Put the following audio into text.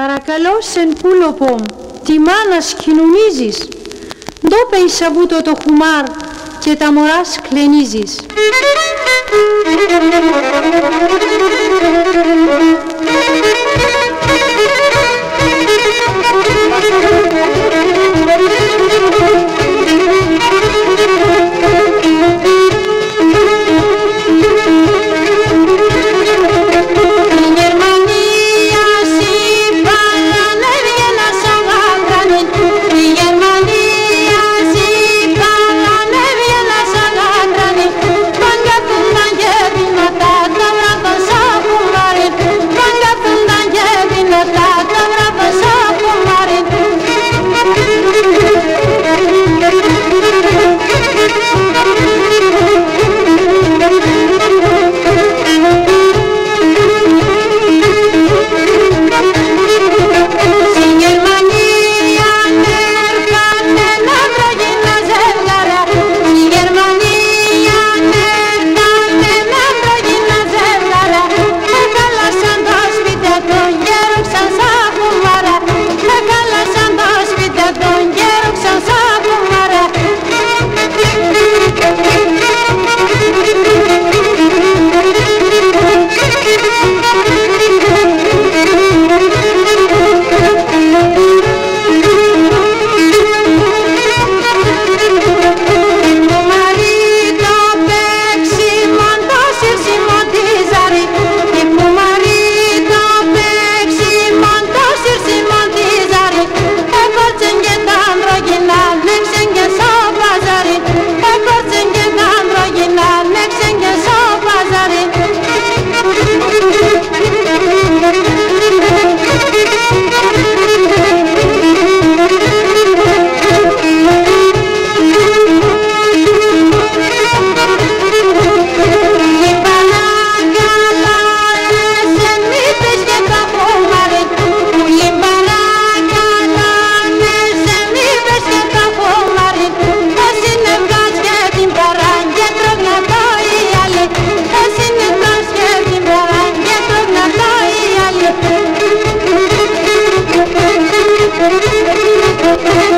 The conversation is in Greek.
Παρακαλώ σεν πουλοπομ, τη μάνα σκηνονίζεις. Ντόπε σαβούτο το χουμάρ και τα μωρά σκλενίζεις. Thank you.